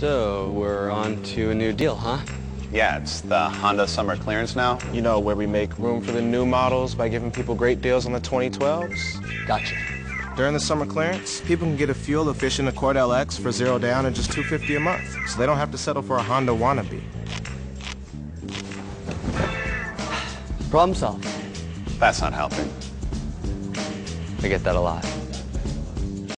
So, we're on to a new deal, huh? Yeah, it's the Honda Summer Clearance now. You know, where we make room for the new models by giving people great deals on the 2012s. Gotcha. During the summer clearance, people can get a fuel-efficient Accord LX for zero down and just 250 a month, so they don't have to settle for a Honda wannabe. Problem solved. That's not helping. I get that a lot.